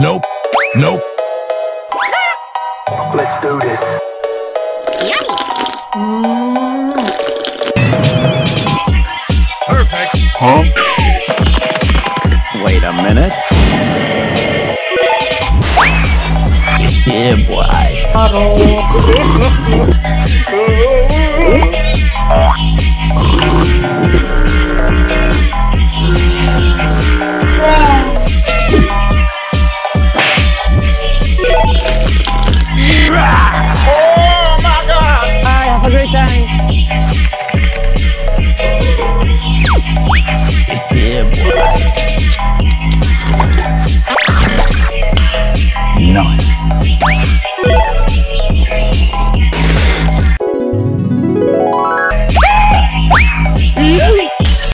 Nope. Nope. Let's do this. Perfect. Huh? Wait a minute. Yeah, boy. Bye, Yeah, boy. Nice.